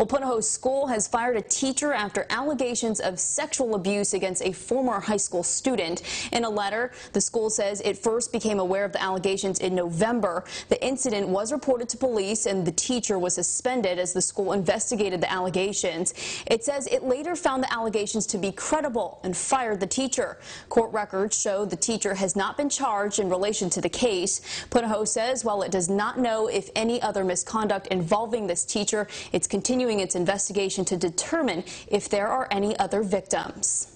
Well, Punahou School has fired a teacher after allegations of sexual abuse against a former high school student. In a letter, the school says it first became aware of the allegations in November. The incident was reported to police and the teacher was suspended as the school investigated the allegations. It says it later found the allegations to be credible and fired the teacher. Court records show the teacher has not been charged in relation to the case. Punahou says while it does not know if any other misconduct involving this teacher, it's continuing its investigation to determine if there are any other victims.